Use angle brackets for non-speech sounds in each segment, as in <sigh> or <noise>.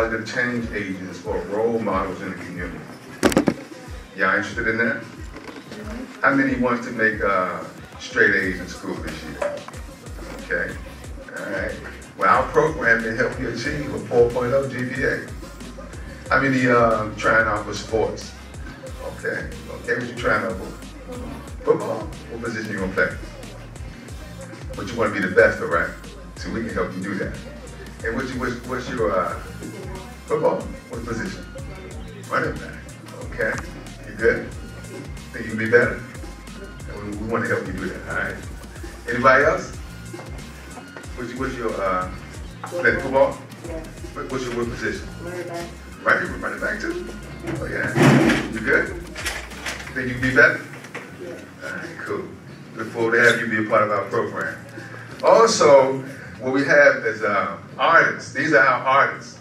positive change agents or role models in the community. Y'all interested in that? How many wants to make uh, straight A's in school this year? Okay, all right. Well, our program can help you achieve a 4.0 GPA. How many uh, trying out for sports? Okay, okay, what you trying out for? Football? What position you gonna play? But you wanna be the best, all right? So we can help you do that. And what's your, what's your uh, football? What position? Running back. Okay, you good? Think you can be better? We, we want to help you do that, all right? Anybody else? What's your, what's your uh, play football? Yeah. What, what's your what position? Running back. Running, running back too? Oh yeah. You good? Think you can be better? Yeah. All right, cool. Look forward to have you be a part of our program. Also, what we have is uh, artists. These are our artists.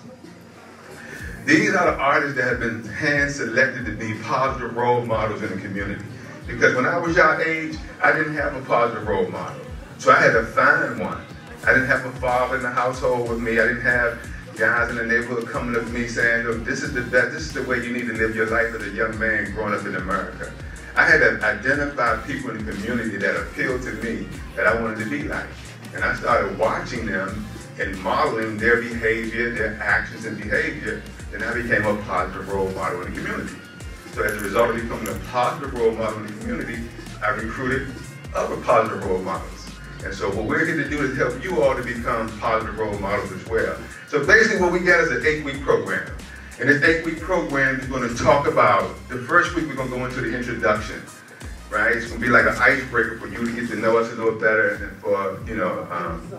These are the artists that have been hand selected to be positive role models in the community. Because when I was your age, I didn't have a positive role model. So I had to find one. I didn't have a father in the household with me. I didn't have guys in the neighborhood coming up to me saying, Look, this is the best, this is the way you need to live your life as a young man growing up in America. I had to identify people in the community that appealed to me that I wanted to be like. And I started watching them and modeling their behavior, their actions and behavior, and I became a positive role model in the community. So as a result of becoming a positive role model in the community, I recruited other positive role models. And so what we're here to do is help you all to become positive role models as well. So basically what we got is an eight-week program. And this eight-week program is going to talk about, the first week we're going to go into the introduction, right? It's going to be like an icebreaker for you to get to know us a little better and for, you know, um,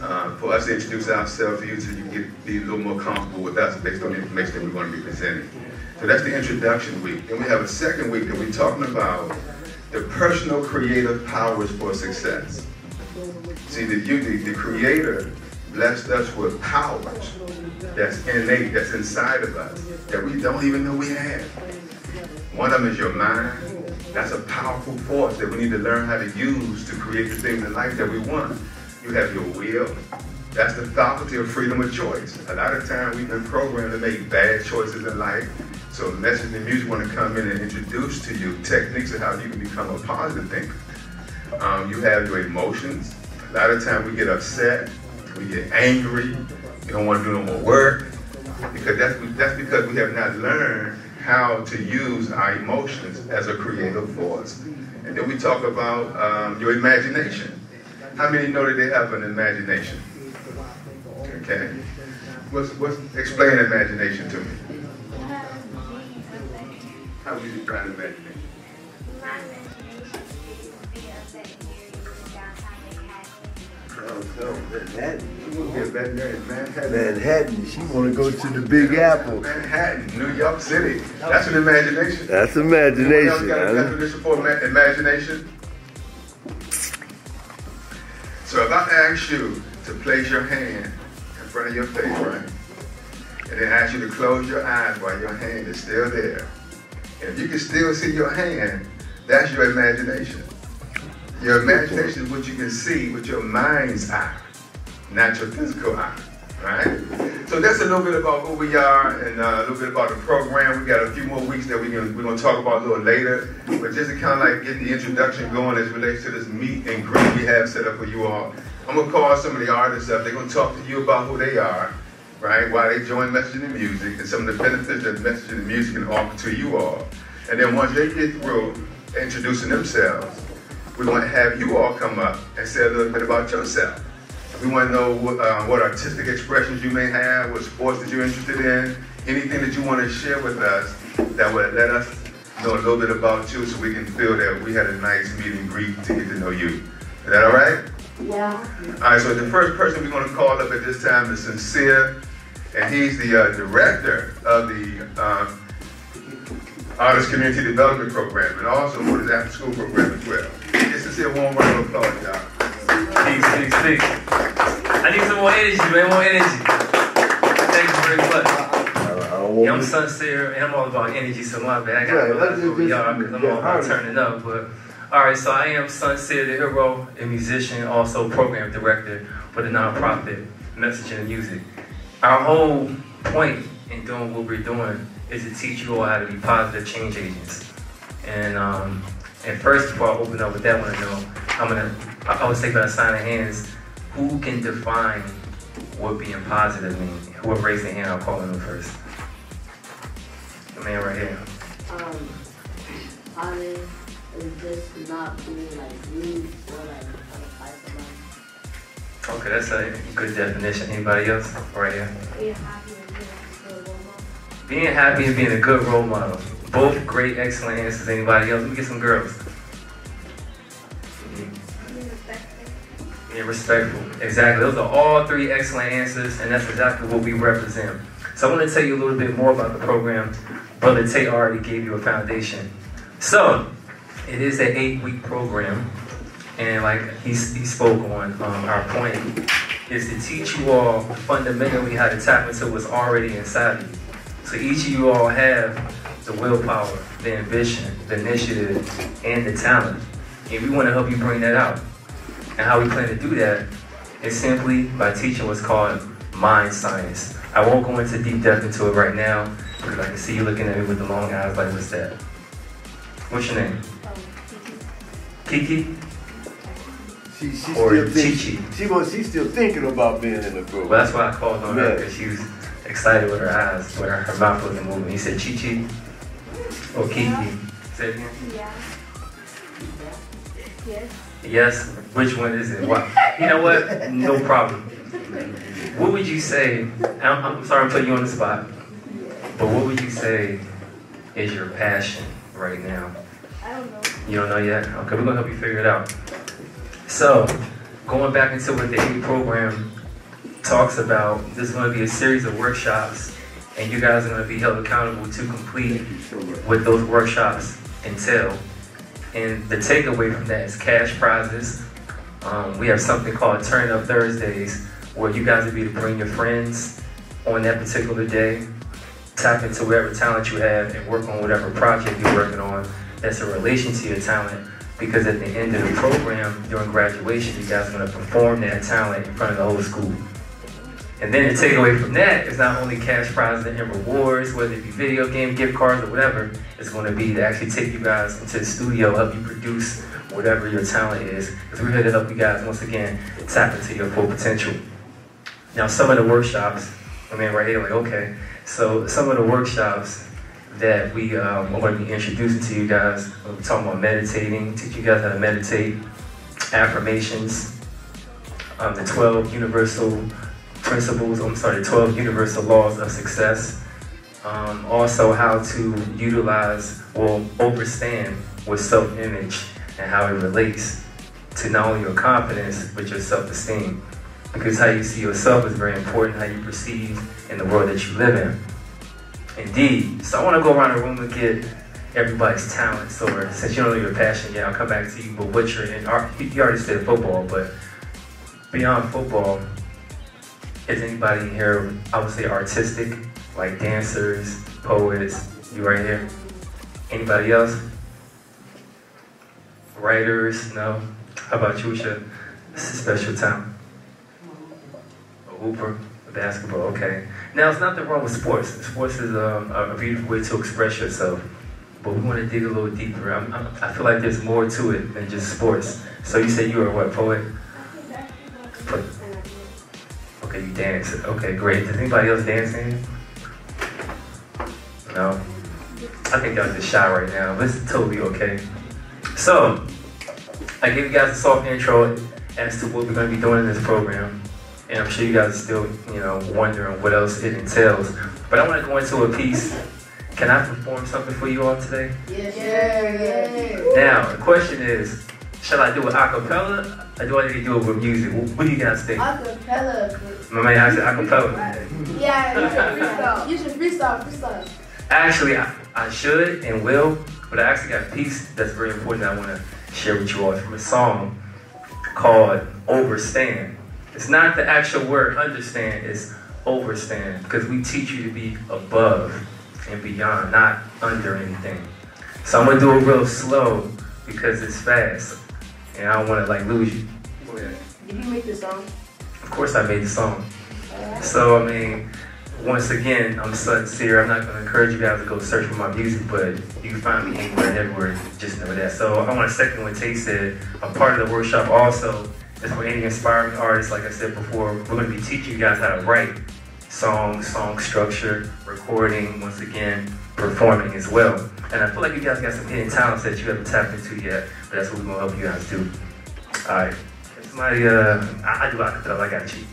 uh, for us to introduce ourselves to you so you get be a little more comfortable with us based on the information that we're going to be presenting. So that's the introduction week. Then we have a second week that we're talking about the personal creative powers for success. See, the, the, the creator blessed us with powers that's innate, that's inside of us, that we don't even know we have. One of them is your mind. That's a powerful force that we need to learn how to use to create the things in life that we want. You have your will. That's the faculty of freedom of choice. A lot of times we've been programmed to make bad choices in life. So message and music want to come in and introduce to you techniques of how you can become a positive thinker. Um, you have your emotions. A lot of times we get upset, we get angry, we don't want to do no more work because that's that's because we have not learned how to use our emotions as a creative force. And then we talk about um, your imagination. How many know that they have an imagination? Okay. What's, what's, explain imagination to me. How would you define imagination? Manhattan. She want to be a veterinarian in Manhattan. Manhattan, she want to go to the Big Apple. Manhattan, New York City. That's an imagination. That's imagination. Anyone else got a definition for imagination? So if I ask you to place your hand in front of your face, right? And then ask you to close your eyes while your hand is still there. If you can still see your hand, that's your imagination. Your imagination is what you can see with your mind's eye, not your physical eye, right? So that's a little bit about who we are and uh, a little bit about the program. We got a few more weeks that we can, we're going to talk about a little later. But just to kind of like get the introduction going as relates to this meet and greet we have set up for you all, I'm going to call some of the artists up. They're going to talk to you about who they are, right, why they join Messaging and Music, and some of the benefits that Messaging and Music can offer to you all. And then once they get through introducing themselves, we want to have you all come up and say a little bit about yourself. We want to know what, uh, what artistic expressions you may have, what sports that you're interested in, anything that you want to share with us that would let us know a little bit about you so we can feel that we had a nice meet and greet to get to know you. Is that all right? Yeah. All right, so the first person we're going to call up at this time is Soncier, and he's the uh, director of the uh, Artist Community Development Program and also for his after school program as well. Get Soncier, one round of applause, y'all. Peace, peace, peace. I need some more energy, man, more energy. Thank you very much. Don't Yeah, I'm Soncier and I'm all about energy, so my bad. I gotta let's relax y'all because I'm all about turning up. But all right, so I am Soncier, the hero, a musician, also program director for the nonprofit message the music. Our whole point in doing what we're doing is to teach you all how to be positive change agents. And um, and first, before I open up with that, to know, I'm gonna, I I always take by a sign of hands, who can define what being positive means? Who Whoever raised their hand, I'll call them first. The man right here. Um, positive is just not being like rude or like trying to fight somebody. Okay, that's a good definition. Anybody else? Right here. Being happy and being a good role model. Being happy and being a good role model. Both great, excellent answers. Anybody else? Let me get some girls. Respectful. Exactly. Those are all three excellent answers, and that's exactly what we represent. So I want to tell you a little bit more about the program. Brother Tate already gave you a foundation. So it is an eight-week program, and like he, he spoke on, um, our point is to teach you all fundamentally how to tap into what's already inside of you. So each of you all have the willpower, the ambition, the initiative, and the talent. And we want to help you bring that out. And how we plan to do that is simply by teaching what's called mind science. I won't go into deep depth into it right now because I can see you looking at me with the long eyes like, what's that? What's your name? Kiki? She, she Or still thinks, Chi-Chi. she was, she's still thinking about being in the group. Well, that's why I called on her Yeah. because she was excited with her eyes, with her, her mouth wasn't moving. He said Chi Chi or Kiki. Say it again. Yeah. Yes. Yes. Which one is it? Why? You know what? No problem. What would you say? I'm, I'm sorry I'm putting you on the spot, but what would you say is your passion right now? I don't know. You don't know yet? Okay, we're gonna help you figure it out. So, going back into what the A program talks about, there's gonna be a series of workshops, and you guys are gonna be held accountable to complete what those workshops entail. And the takeaway from that is cash prizes. Um, we have something called Turn Up Thursdays, where you guys will be to bring your friends on that particular day, tap into whatever talent you have, and work on whatever project you're working on that's in relation to your talent. Because at the end of the program, during graduation, you guys are going to perform that talent in front of the whole school. And then the takeaway from that is not only cash prizes and rewards, whether it be video game gift cards or whatever, it's going to be to actually take you guys into the studio, help you produce whatever your talent is. Because we're here to help you guys, once again, tap into your full potential. Now, some of the workshops, I mean, right here, like, okay, so some of the workshops that we um, are going to be introducing to you guys, we're talking about meditating, teach you guys how to meditate, affirmations, um, the 12 universal principles, I'm sorry, the 12 universal laws of success. Um, also, how to utilize or overstand with self image and how it relates to not only your confidence but your self esteem. Because how you see yourself is very important, how you perceive in the world that you live in. Indeed. So I want to go around the room and get everybody's talents, or since you don't know your passion yet, I'll come back to you. But what you're in, you already said football, but beyond football, is anybody here, I would say artistic, like dancers, poets, you right here? Anybody else? Writers, no? How about you, Usha? This is special time. A hooper, a basketball, okay. Now, it's nothing wrong with sports. Sports is um, a a beautiful way to express yourself. But we want to dig a little deeper. I'm, I'm, I feel like there's more to it than just sports. So you say you are what, poet? You dance. Okay, great. Does anybody else dance in? No? I think y'all just shy right now, but it's totally okay. So, I gave you guys a soft intro as to what we're going to be doing in this program. And I'm sure you guys are still, you know, wondering what else it entails. But I want to go into a piece. Can I perform something for you all today? Yes, sir. Now, the question is, shall I do it a cappella or do I need to do it with music? What, what do you guys think? Acapella. My man, I said a cappella. Yeah, you should freestyle. You should freestyle, freestyle. Actually, I, I should and will, but I actually got a piece that's very important that I want to share with you all from a song called Overstand. It's not the actual word understand, it's overstand because we teach you to be above and beyond, not under anything. So I'm gonna do it real slow because it's fast and I don't want to like lose you. Go ahead. Did you make this song? Of course, I made the song. So, I mean, once again, I'm Soncier. I'm not going to encourage you guys to go search for my music, but you can find me anywhere and everywhere. Just know that. So, I want to second what Tate said. A part of the workshop also is for any aspiring artists. Like I said before, we're going to be teaching you guys how to write songs, song structure, recording, once again, performing as well. And I feel like you guys got some hidden talents that you haven't tapped into yet, but that's what we're going to help you guys do. All right. Somebody, uh, I, I do acapella, I got you.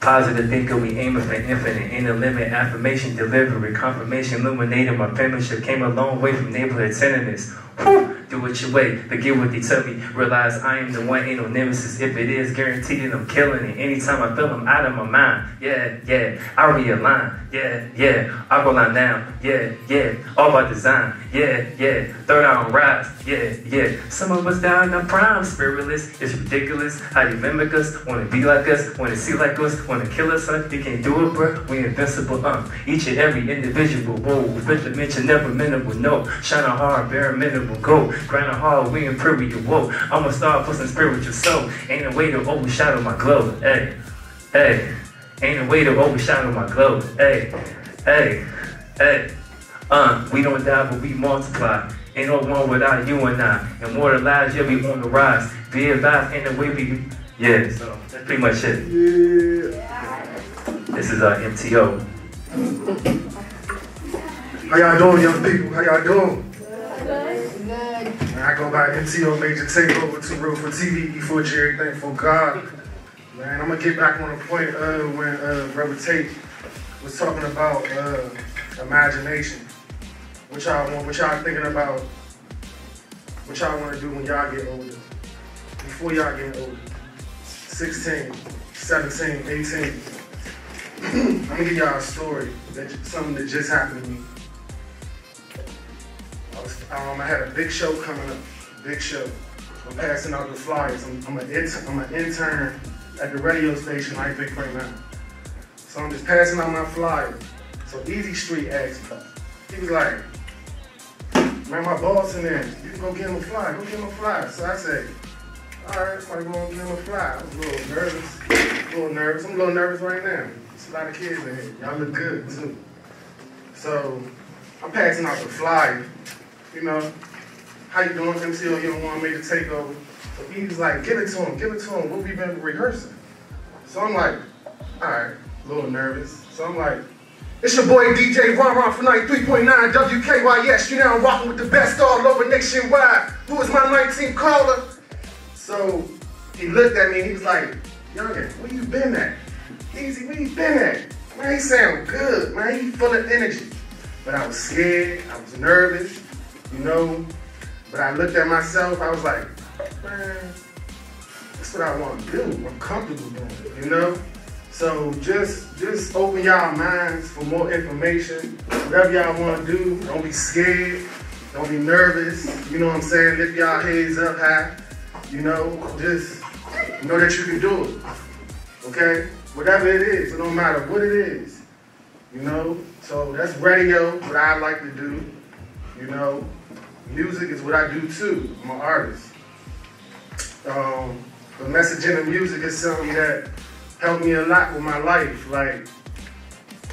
Positive thinker, we aim for infinite, a limit, affirmation, delivery, confirmation, illuminating my penmanship, came a long way from neighborhood tenderness. Do it your way, forget what they tell me. Realize I am the one, ain't no nemesis. If it is, guaranteed that I'm killing it. Anytime I feel I'm out of my mind. Yeah, yeah, I realign. Yeah, yeah, I go line down. Yeah, yeah, all by design. Yeah, yeah, third eye on rise. Yeah, yeah. Some of us down in prime, spiritless. It's ridiculous how you mimic us, wanna be like us, wanna see like us, wanna kill us, huh? You can't do it, bro. We invincible, uh. Each and every individual, whoa. Fifth dimension, never minimal, no. Shining hard, bare minimal, go. Grinding hard, we imperial, whoa. I'm a star for some spiritual soul. Ain't a way to overshadow my glow, hey, hey. Ain't a way to overshadow my glow, hey, hey, hey. Uh, we don't die, but we multiply. Ain't no one without you and I. Immortalized, yeah, we on the rise. Be advised, ain't the way we. Yeah, so that's pretty much it. Yeah. This is uh, MTO. How y'all doing, young people? How y'all doing? I go by MTO Major Takeover, Too Real for TV, E4G, everything for God. Man, I'm gonna get back on the point uh, when uh, Brother Tate was talking about uh, imagination. What y'all want, what y'all thinking about, what y'all wanna do when y'all get older. Before y'all get older. 16, 17, 18. <clears throat> I'm gonna give y'all a story, that something that just happened to me. I, um, I had a big show coming up, big show. I'm passing out the flyers. I'm, I'm, an, intern, I'm an intern at the radio station I think right now. So I'm just passing out my flyers. So Easy Street asked me. He was like, man, my boss in there. You can go get him a flyer. Go get him a flyer. So I said, all right, so I go get him a flyer. I was a little nervous, a little nervous. I'm a little nervous right now. There's a lot of kids in here. Y'all look good too. So I'm passing out the flyer you know, how you doing, MCO, you don't want me to take over. So he was like, give it to him, give it to him, what we been rehearsing. So I'm like, all right, a little nervous. So I'm like, it's your boy DJ Ron Ron for 93.9 WKYS. You now rocking with the best all over nationwide. Who is my 19 caller? So he looked at me and he was like, Youngin, where you been at? Easy, where you been at? Man, he sound good, man. He full of energy. But I was scared, I was nervous you know. But I looked at myself, I was like, man, that's what I want to do. I'm comfortable doing it, you know? So just just open y'all minds for more information. Whatever y'all want to do, don't be scared. Don't be nervous. You know what I'm saying? Lift y'all heads up high. You know, just know that you can do it. Okay? Whatever it is, it don't matter what it is. You know? So that's radio, what I like to do. You know, music is what I do too. I'm an artist. Um, the messaging of music is something that helped me a lot with my life, like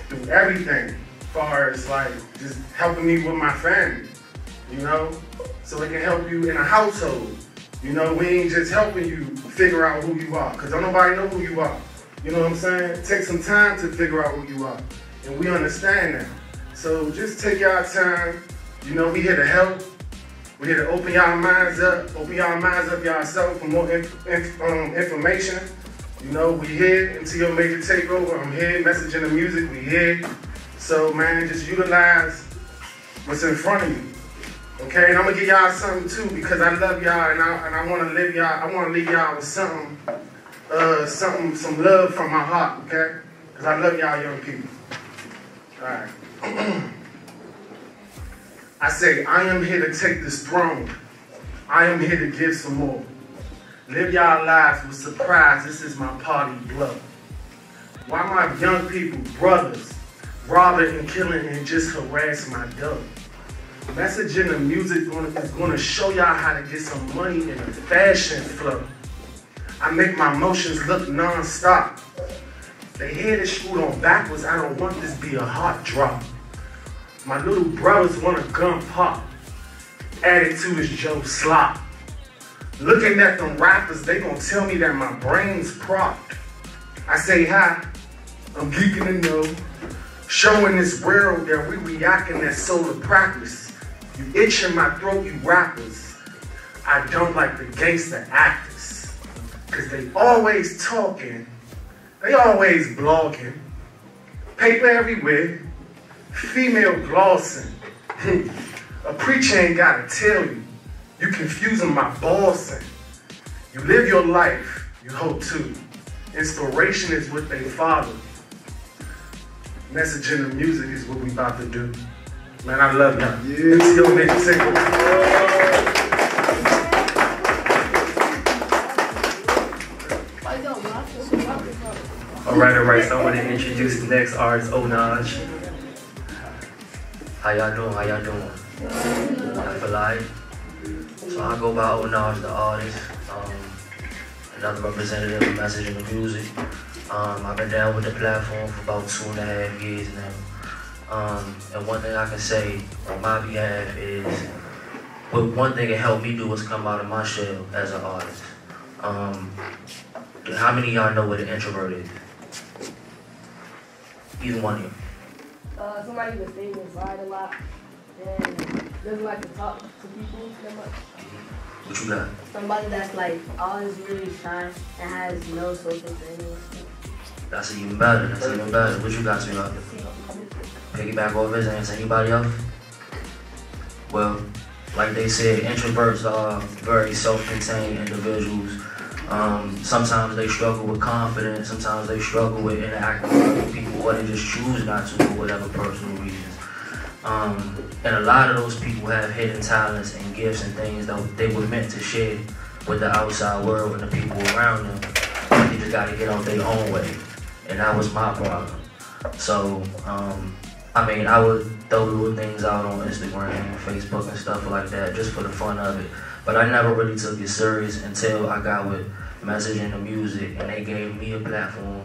through everything, as far as like just helping me with my family, you know? So it can help you in a household. You know, we ain't just helping you figure out who you are, because don't nobody know who you are. You know what I'm saying? Take some time to figure out who you are. And we understand that. So just take your time. You know, we here to help. We here to open y'all minds up, open y'all minds up yourself for more um, information. You know, we here until your major takeover. I'm here, messaging the music, we here. So man, just utilize what's in front of you. Okay, and I'm gonna give y'all something too because I love y'all and I and I wanna live y'all, I wanna leave y'all with something, uh, something, some love from my heart, okay? Because I love y'all young people. Alright. <clears throat> I say, I am here to take this throne. I am here to give some more. Live y'all lives with surprise. This is my party blood. Why my young people, brothers, robbing and killing and just harass my dog? Messaging the music is to show y'all how to get some money in a fashion flow. I make my motions look non-stop. They hear this screwed on backwards. I don't want this be a hot drop. My little brothers want a gun pop. Attitude is Joe Slop. Looking at them rappers, they gonna tell me that my brain's propped. I say hi, I'm geeking to know. Showing this world that we reacting that solar practice. You itching my throat, you rappers. I don't like the gangster actors. Cause they always talking, they always blogging. Paper everywhere, female glossing. <laughs> A preacher ain't gotta tell you. You confusing my bossing. You live your life, you hope to. Inspiration is what they follow. Message in the music is what we about to do. Man, I love y'all. Yeah. Until next single. Why don't you? I feel so lucky. Alright, alright, so I want to introduce the next artist, Onaj. How y'all doing? How y'all doing? I feel like. So I go by Onaj, the artist. Um, another representative of Message in the Music. Um, I've been down with the platform for about two and a half years now. Um, and one thing I can say on my behalf is, well, one thing it helped me do was come out of my shell as an artist. Um, how many of y'all know what an introvert is? Either one of you. Uh, somebody that stays inside a lot and doesn't like to talk to people that much. What you got? Somebody that's like always really shy and has no social things. That's even better. That's even better. What you got, sweetheart? Piggyback off his answer. Anybody else? Well, like they said, introverts are very self-contained individuals. Um, sometimes they struggle with confidence. Sometimes they struggle with interacting with people, or they just choose not to for whatever personal reasons. Um, and a lot of those people have hidden talents and gifts and things that they were meant to share with the outside world and the people around them. They just got to get on their own way, and that was my problem. So, um, I mean, I would throw little things out on Instagram and Facebook and stuff like that just for the fun of it. But I never really took it serious until I got with Message in the Music, and they gave me a platform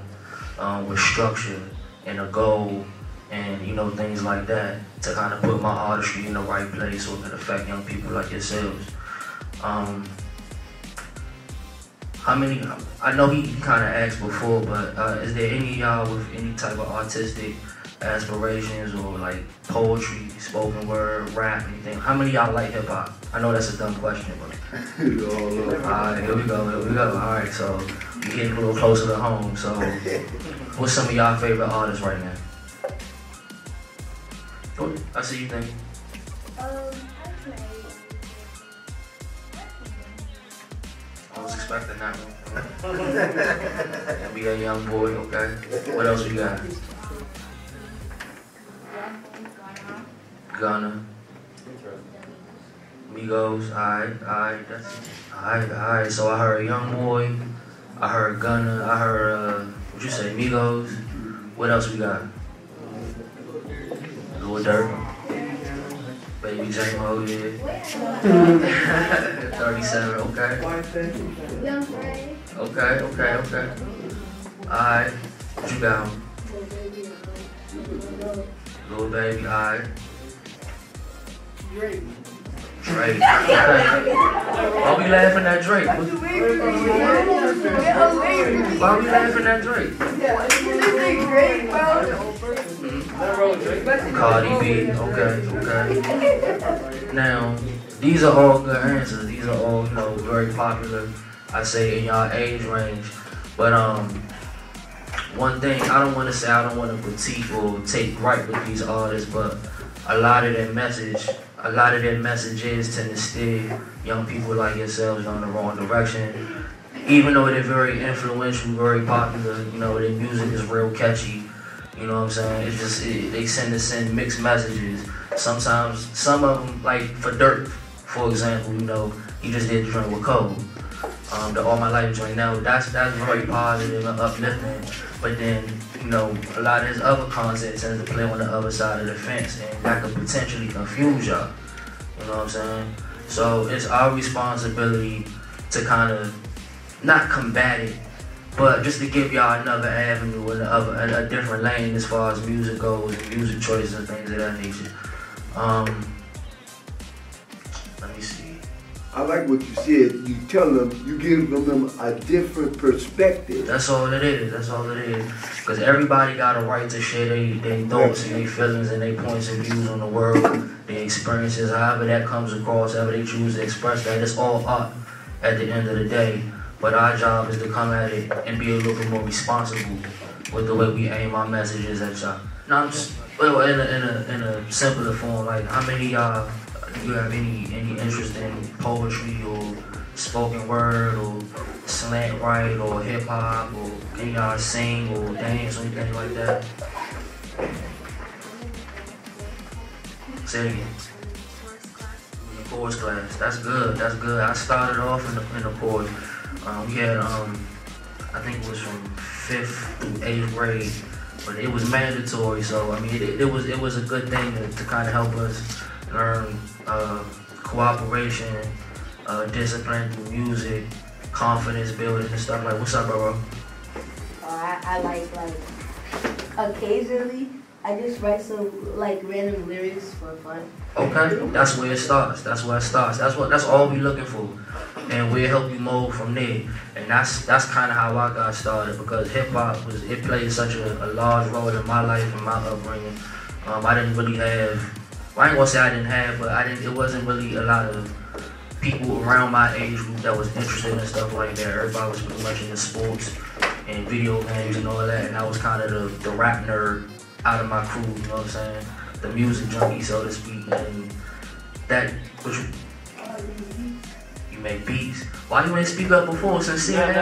um, with structure and a goal and you know things like that to kind of put my artistry in the right place so it can affect young people like yourselves. Um, how many? I know he kind of asked before, but uh, is there any y'all with any type of artistic aspirations or like poetry, spoken word, rap, anything? How many of y'all like hip hop? I know that's a dumb question, but. <laughs> Alright, here we go, here we go. Alright, so we getting a little closer to home. So, <laughs> what's some of y'all favorite artists right now? I see you think. Um, I was expecting that one. and we <laughs> a young boy, okay? What else we got? Gunna. Migos, alright, alright, that's alright, alright. So I heard a Young Boy, I heard Gunna, I heard uh what you say, Migos. What else we got? Lil Durk. Baby J Mo, yeah. <laughs> 37, okay. Okay, okay, okay. Alright. What you got? Lil Baby, alright. Drake. Drake. Why we laughing at Drake? Why we laughing at Drake? Cardi B, okay, okay. Now, these are all good answers. These are all, you know, very popular, I say, in y'all age range. But, um, one thing, I don't want to say I don't want to critique or take right with these artists, but a lot of their message, a lot of their messages tend to steer young people like yourselves on the wrong direction. Even though they're very influential, very popular, you know, their music is real catchy. You know what I'm saying? It's just it, they send to send mixed messages. Sometimes some of them, like for Durk, for example, you know, he just did joint with Cole. Um, the All My Life joint. Now that's that's very positive and uplifting. But then you know a lot of his other content tends to play on the other side of the fence, and that could potentially confuse y'all. You know what I'm saying? So it's our responsibility to kind of not combat it, But just to give y'all another avenue and a, a, different lane as far as music goes and music choices and things of that nature. Um, let me see. I like what you said. You tell them, you give them a different perspective. That's all it is. That's all it is. Because everybody got a right to share their, their thoughts and their feelings and their points and views on the world, their experiences, however that comes across, however they choose to express that. It's all up at the end of the day. But our job is to come at it and be a little bit more responsible with the way we aim our messages at y'all. No, I'm just, well, in a, in a, in a simpler form, like how many y'all you have any, any interest in poetry or spoken word or slant write or hip hop or can y'all sing or dance or anything like that? Say it again. In the chorus class. That's good. That's good. I started off in the in the chorus. Um, we had um, I think it was from fifth through eighth grade, but it was mandatory. So I mean, it, it was it was a good thing to, to kind of help us learn uh, cooperation, uh, discipline through music, confidence building and stuff. Like, what's up, bro? Uh, I, I like like occasionally I just write some like random lyrics for fun. Okay, that's where it starts. That's where it starts. That's what. That's all we looking for, and we'll help you mold from there. And that's that's kind of how I got started because hip hop was it played such a, a, large role in my life and my upbringing. Um, I didn't really have. I ain't gonna say I didn't have, but I didn't. It wasn't really a lot of people around my age group that was interested in stuff like that. Everybody was pretty much into sports and video games and all that, and I was kind of the, the rap nerd out of my crew. You know what I'm saying? The music junkie, so to speak, and that you make beats. Why you ain't speak up before? Sincere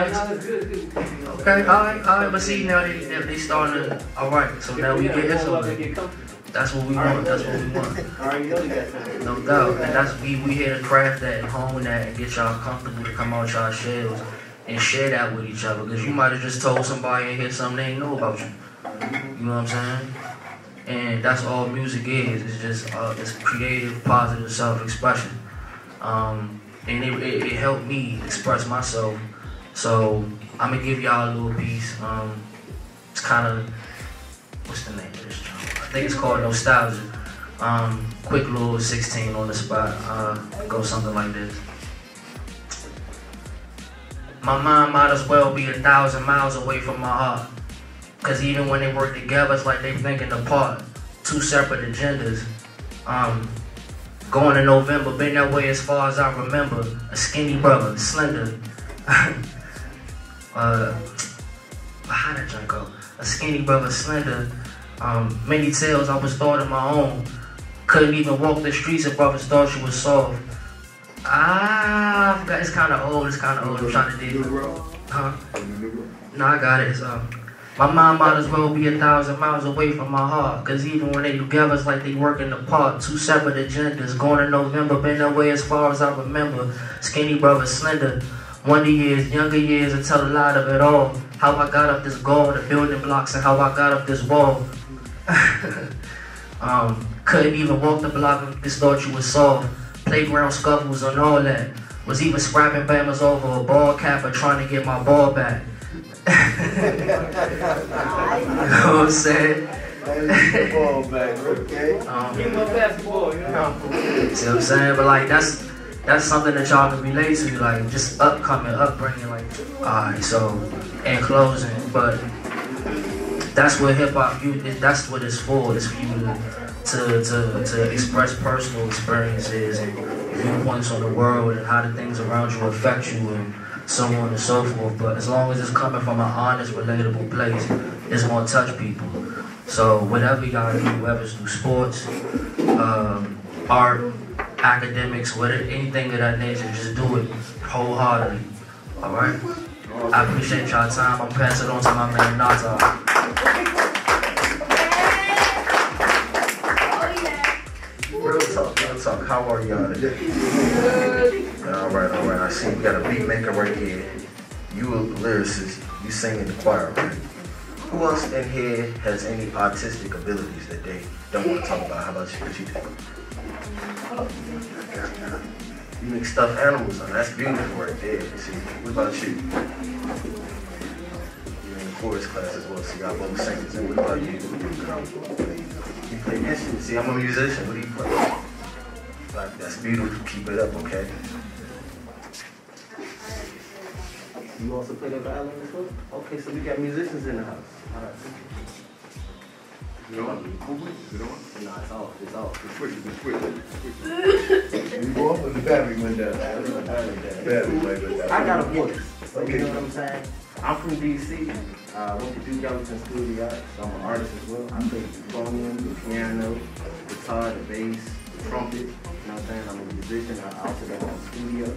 good, good. Okay, all right, all right. But see, now they they, they starting to. All right, so now we get into That's what we want. That's what we want. No doubt, and that's we we here to craft that and hone that and get y'all comfortable to come out y'all shells and share that with each other. Because you might have just told somebody in here something they ain't know about you. You know what I'm saying? And that's all music is. It's just uh, it's creative, positive self-expression. Um, and it, it, it, helped me express myself. So I'm gonna give y'all a little piece. Um, it's kind of what's the name of this? I think it's called Nostalgia. Um, quick little 16 on the spot. Uh, go something like this. My mind might as well be a thousand miles away from my heart. Cause even when they work together, it's like they thinking apart. Two separate agendas. Um, going to November, been that way as far as I remember. A skinny brother, slender. <laughs> uh, how did I go? A skinny brother, slender. Um, many tales I was thought of my own. Couldn't even walk the streets if brothers thought she was soft. Ah, I forgot. It's kind of old. It's kind of old. I'm trying to dig. Huh? No, I got it. It's, um, my mind might as well be a thousand miles away from my heart. Cause even when they together, it's like they working apart. Two separate agendas. Going to November, been that way as far as I remember. Skinny brother, slender. Wonder years, younger years, and tell a lot of it all. How I got up this goal, the building blocks, and how I got up this wall. <laughs> um, couldn't even walk the block if this thought you was soft. Playground scuffles and all that. Was even scrapping bammers over a ball cap or trying to get my ball back know what I'm saying? ball back, okay? Um, Give him basketball, you know? See what I'm saying? But like that's that's something that y'all can relate to, like just upcoming, upbringing, like alright, so in closing, but that's what hip hop that's what it's for. It's for you to to, to, to express personal experiences and viewpoints on the world and how the things around you affect you and so on and so forth. But as long as it's coming from an honest, relatable place, it's gonna touch people. So whatever y'all do, whether it's through sports, um, art, academics, whatever, anything of that nature, just do it wholeheartedly. All right. I appreciate y'all time. I'm passing it on to my man Nata. Real talk, real talk. How are y'all? Right, all right. I see you got a beat maker right here. You a lyricist. You sing in the choir, right? Who else in here has any artistic abilities that they don't want to talk about? How about you? What you do? You make stuffed animals on. That's beautiful right there. See, what about you? You're in the chorus class as well, so y'all both singers. And what about you? You play instruments. See, I'm a musician. What do you play? Like, that's beautiful. Keep it up, okay? You also play the violin as well? Okay, so we got musicians in the house. All right. You know what? You know what? Nah, it's off. It's off. The switch, the switch. You go up and the battery went down. Battery went down. I got a voice. You know what I'm saying? I'm from DC. Uh, I went to Duke Ellington School of the Arts. So I'm an artist as well. I play the euphonium, the piano, the guitar, the bass, the trumpet. You know what I'm saying? I'm a musician. I also got my own studio.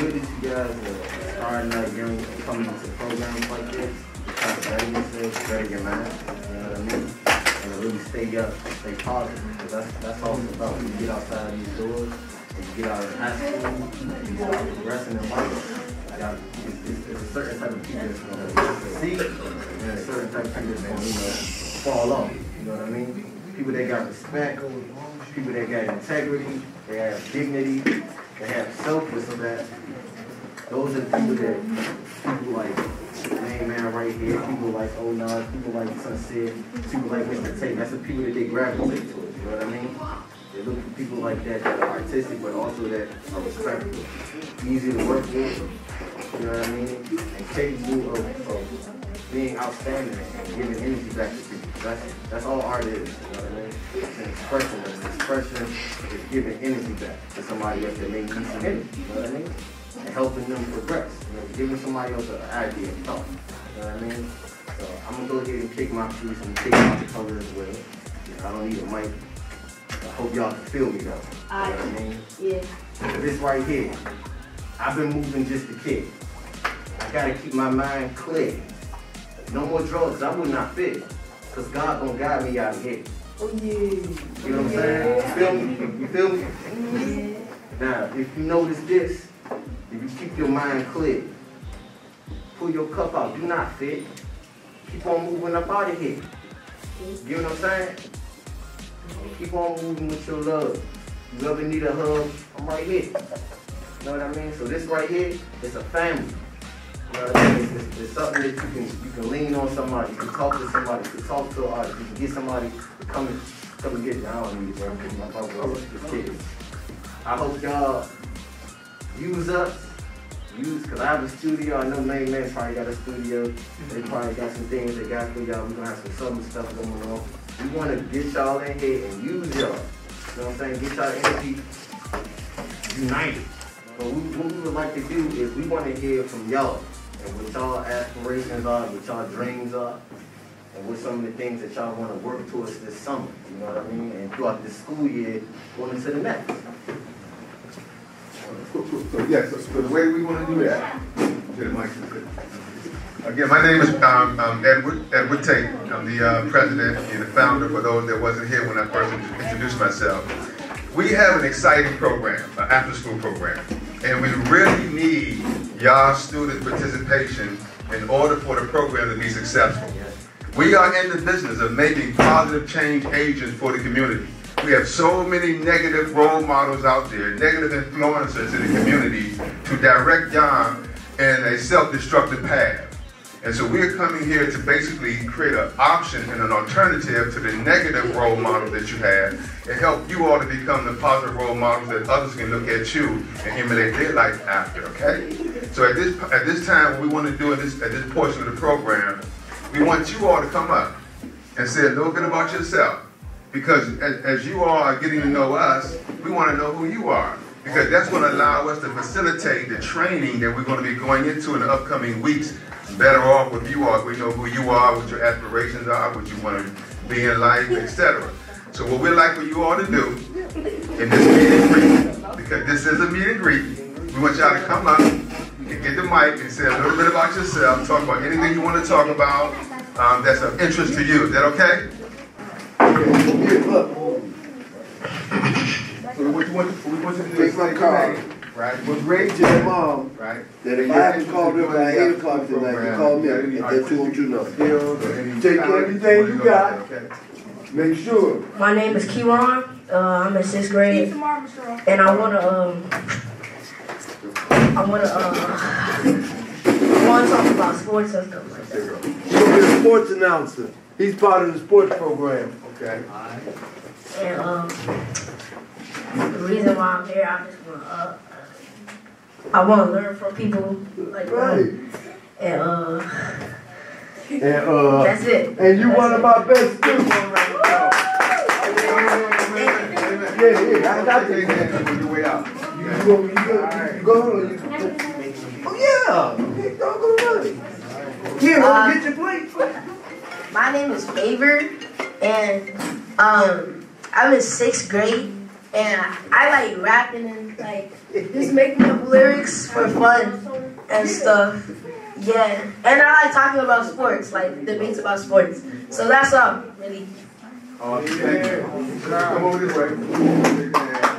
Good that you guys uh, are starting out young coming into programs like this. You try to better yourself, better your mind. You know what I mean? And to really stay up, stay positive. Because that's, that's all it's about. When you get outside these doors, and you get out of high school, and you start progressing in life. It's, it's, it's a certain type of people that's gonna succeed, and a certain type of people that's you know, fall off. You know what I mean? People that got respect, people that got integrity, they have dignity, they have self with some that. Those are the people that people like main man right here, people like Oh Nas, people like Soncier, people like Mr. Tate. That's the people that they gravitate towards. You know what I mean? They look for people like that that are artistic, but also that are respectful, easy to work with. You know what I mean? And capable of, of being outstanding and giving energy back to people. That's that's all art is. It's an expression. And an expression is giving energy back to somebody else that may need some energy. You know what I mean? And helping them progress. You know, giving somebody else an idea and thought. You know what I mean? So I'm gonna go ahead and kick my piece and kick my color as well. You know, I don't need a mic. I hope y'all can feel me though. You know what I mean? Yeah. This right here, I've been moving just a kid. I gotta keep my mind clear. No more drugs, I would not fit. Cause God gonna guide me out of here. Oh yeah. You know what I'm saying? You feel me? You feel me? Yeah. Now, if you notice this, if you keep your mind clear, pull your cup out, do not fit. Keep on moving up out of here. You know what I'm saying? Keep on moving with your love. You ever need a hug? I'm right here. You know what I mean? So this right here, it's a family. You know what I mean? It's, it's, it's something that you can you can lean on somebody, you can talk to somebody, you can talk to an artist, you can get somebody to come and come and get you. I don't need it, bro. My phone, Just kidding. I hope y'all use us. Use, cause I have a studio. I know main man probably got a studio. They mm-hmm. probably got some things they got for y'all. We're gonna have some southern stuff going on. We wanna get y'all in here and use y'all. You know what I'm saying? Get y'all energy united. But we, what we would like to do is we wanna hear from y'all and what y'all aspirations are, what y'all dreams are, and what some of the things that y'all wanna work towards this summer. You know what I mean? And throughout the school year, going into the next. So, yes, so, so the way we want to do that, to Again, my name is um, um, Edward Edward Tate. I'm the uh, president and the founder. For those that wasn't here when I first introduced myself, we have an exciting program, an after-school program, and we really need y'all student participation in order for the program to be successful. We are in the business of making positive change agents for the community. We have so many negative role models out there, negative influencers in the community to direct y'all in a self-destructive path. And so we're coming here to basically create an option and an alternative to the negative role model that you have and help you all to become the positive role models that others can look at you and emulate their life after, okay? So at this at this time, what we want to do in this, at this portion of the program, we want you all to come up and say a little bit about yourself. Because as, as you all are getting to know us, we want to know who you are. Because that's going to allow us to facilitate the training that we're going to be going into in the upcoming weeks. Better off with you all. We know who you are, what your aspirations are, what you want to be in life, etc. So what we'd like for you all to do in this meet and greet, because this is a meet and greet, we want y'all to come up and get the mic and say a little bit about yourself, talk about anything you want to talk about um, that's of interest to you. Is that okay? So what you want, what we want you to do is my say card. right? Was raised to your mom Right. that if I haven't called her by eight o'clock tonight, you call me, and that's what you know. Skills or any Take everything you got. okay? Make sure. My name is Kiwan. Uh, I'm in sixth grade, and I wanna um, I wanna uh, I wanna talk about sports and stuff like. He's gonna be a sports announcer. He's part of the sports program. Okay. And um, the reason why I'm here, I just want to, uh, I want to learn from people like Right. that. And uh, And uh, that's it. and you That's one of my best students. Right Yeah, yeah, I got Take this. your hand on your way out. You go, you go, you go on. You, oh yeah, hey, don't go running. Here, Uh, get your plate. My name is Favor, and um, I'm in sixth grade, and I, I like rapping and like just making up lyrics for fun and stuff. Yeah, and I like talking about sports, like debates about sports. So that's all, really. Oh, thank you. Come over this way.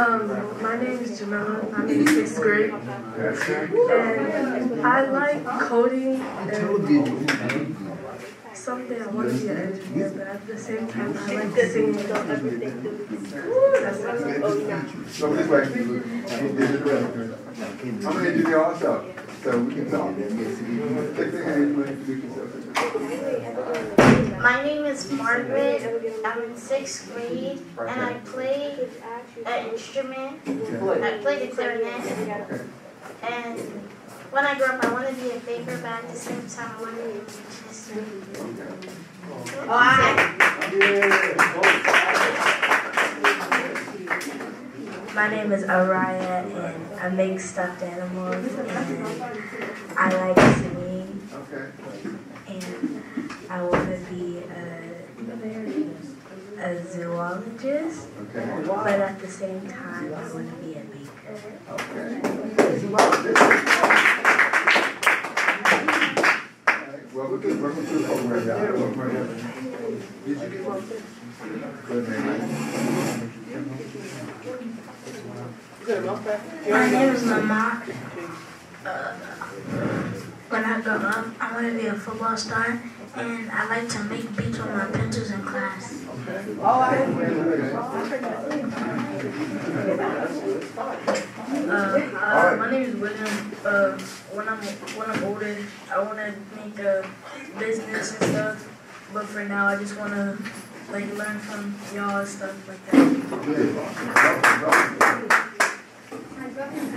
Um, my name is Jamila. I'm in sixth grade, and I like coding and something I want to be an engineer, but at the same time I like singing. It. Come this way. I'm an engineer also, so we can talk. Take the hand, yourself. My name is Margaret. I'm in sixth grade, and I play an instrument. I play the clarinet. And when I grow up, I want to be a baker, but at the same time, I want to be a musician. Oh, My name is Araya, and I make stuffed animals, and I like singing, Okay. and I want to be a, a zoologist, Okay. but at the same time, I want to be a baker. Okay. Welcome to, welcome to the program, y'all. Welcome. Did you get one? Good, man. My name is Lamar. Uh, when I grow up, I want to be a football star, and I like to make beats with my pencils in class. Uh, uh, my name is William. Uh, when I'm when I'm older, I want to make a business and stuff. But for now, I just want to like learn from y'all and stuff like that.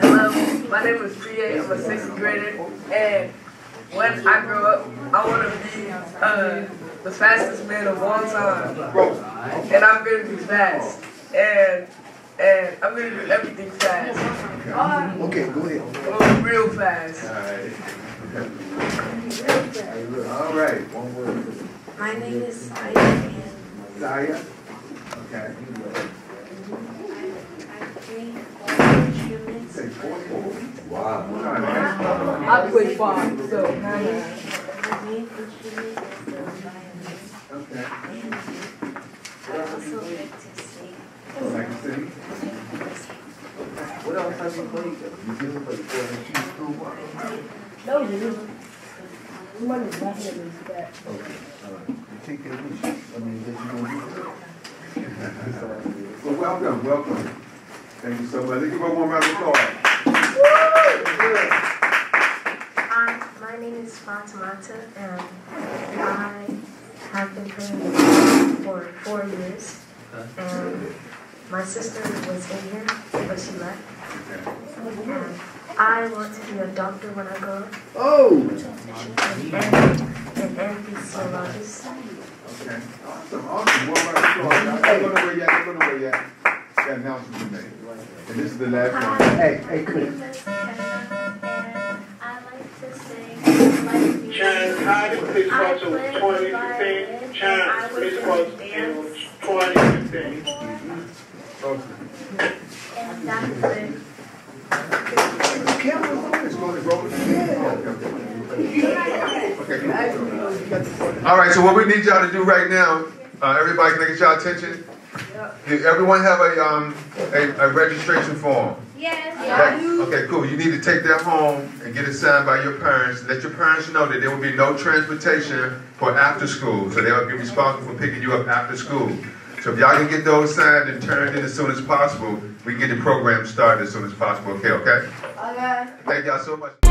Hello, my name is Priya. I'm a sixth grader, and when I grow up, I want to be uh, the fastest man of all time. And I'm gonna be fast, and and I'm gonna do everything fast. Okay, go ahead. Oh, real fast. All right, one word. My name is Saya, Zaya? Okay. Say four, four. Wow. I five, so. Okay. I also like to sing. Like you said. What else have you played? You did for the Chiefs school? No, you didn't. Somebody was laughing at me for that. Okay, all right. You take that with you. I mean, that you gonna do Well, welcome, welcome. Thank you so much. Let's give her one round of applause. Hi, my name is Fatimata, and I have been playing for four years. And my sister was in here, but she left. And I want to be a doctor when I grow up, Oh! and an anesthesiologist. Okay. Awesome, awesome. One round of applause. Y'all don't go nowhere yet, don't go nowhere yet. Got announcement to make. And this is the last one. Hey, hey, come Chance, the police force of 2015? violin. Chance, I police would force 2015. And that's it. The camera's going to roll. Okay. All right, so what we need y'all to do right now, uh, everybody can get y'all attention. Everyone have a, um, a, a registration form? Yes. Okay, okay, cool. You need to take that home and get it signed by your parents. Let your parents know that there will be no transportation for after school. So they'll be responsible for picking you up after school. So if y'all can get those signed and turned in as soon as possible, we can get the program started as soon as possible. Okay, okay? Okay. Thank y'all so much.